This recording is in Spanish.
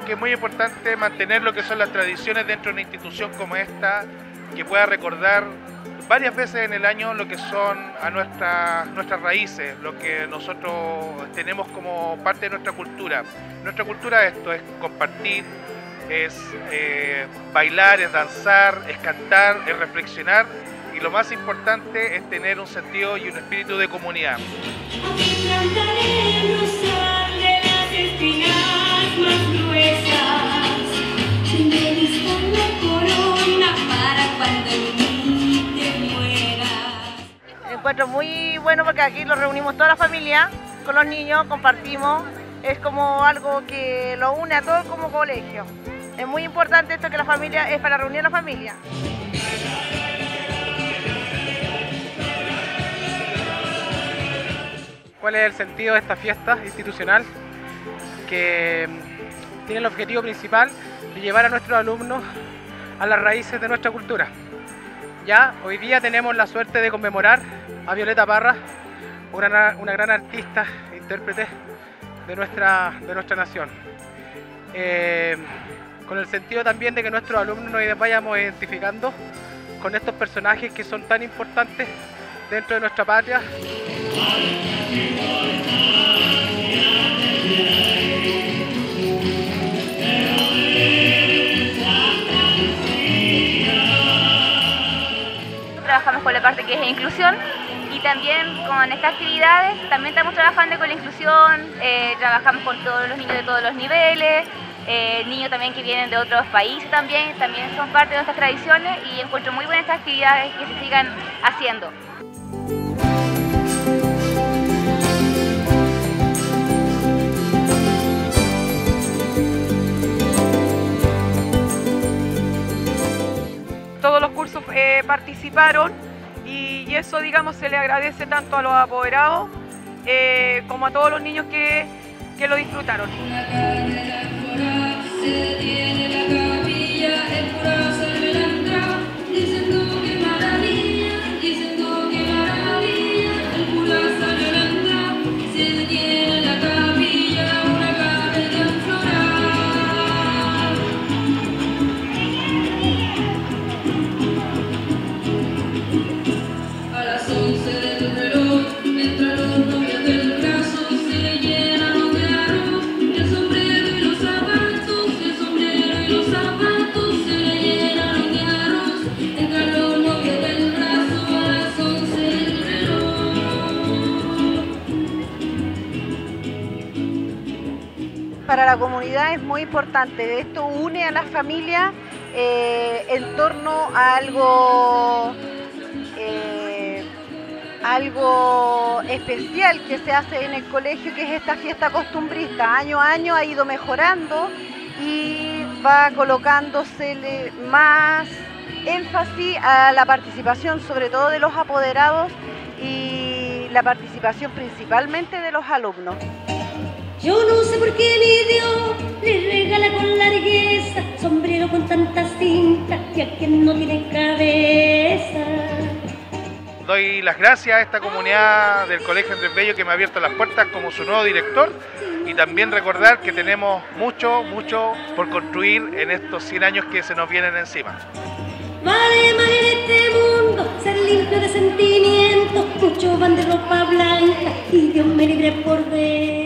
que es muy importante mantener lo que son las tradiciones dentro de una institución como esta, que pueda recordar varias veces en el año lo que son a nuestras, nuestras raíces, lo que nosotros tenemos como parte de nuestra cultura. Nuestra cultura esto es compartir, es eh, bailar, es danzar, es cantar, es reflexionar y lo más importante es tener un sentido y un espíritu de comunidad. Encuentro muy bueno porque aquí nos reunimos toda la familia con los niños, compartimos, es como algo que lo une a todos como colegio. Es muy importante esto que la familia es para reunir a la familia. ¿Cuál es el sentido de esta fiesta institucional? Que tiene el objetivo principal de llevar a nuestros alumnos a las raíces de nuestra cultura. Ya hoy día tenemos la suerte de conmemorar a Violeta Parra, una, gran artista, e intérprete de nuestra, de nuestra nación. Eh, con el sentido también de que nuestros alumnos nos vayamos identificando con estos personajes que son tan importantes dentro de nuestra patria. Trabajamos con la parte que es inclusión y también con estas actividades también estamos trabajando con la inclusión, eh, trabajamos con todos los niños de todos los niveles, eh, niños también que vienen de otros países también, también son parte de nuestras tradiciones y encuentro muy buenas actividades que se sigan haciendo. Eh, participaron y, eso, digamos, se le agradece tanto a los apoderados eh, como a todos los niños que, que lo disfrutaron. Para la comunidad es muy importante. Esto une a la familia eh, en torno a algo, eh, algo especial que se hace en el colegio, que es esta fiesta costumbrista. Año a año ha ido mejorando y va colocándose más énfasis a la participación, sobre todo de los apoderados y la participación principalmente de los alumnos. Yo no sé por qué mi cinta que no tiene cabeza. Doy las gracias a esta comunidad del Colegio Andrés Bello que me ha abierto las puertas como su nuevo director y también recordar que tenemos mucho, mucho por construir en estos 100 años que se nos vienen encima. Vale más en este mundo ser limpio de sentimientos, muchos van de ropa blanca y Dios me libre por ver.